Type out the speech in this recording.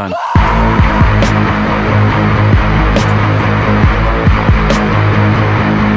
run.